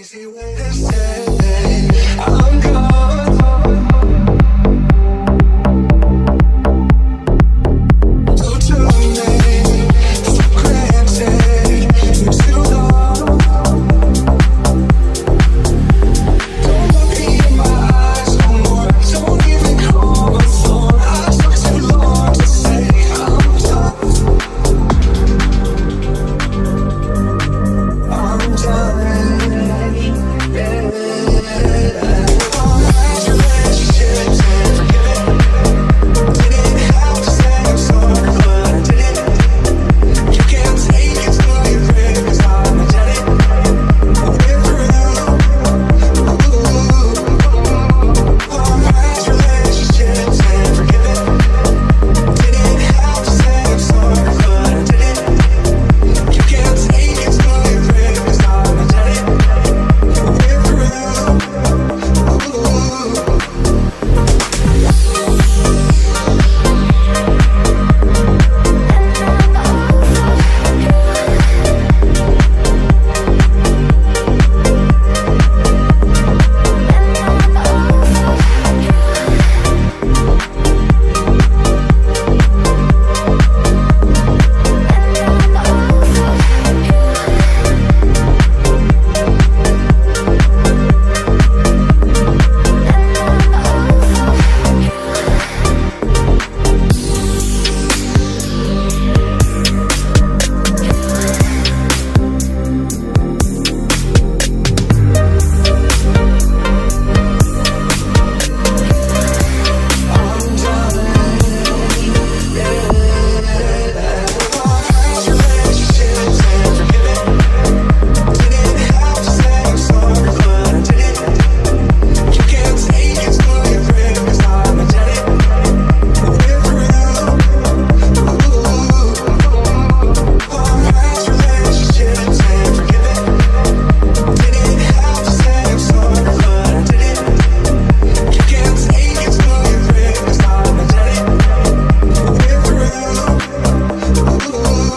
easy way to say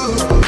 you.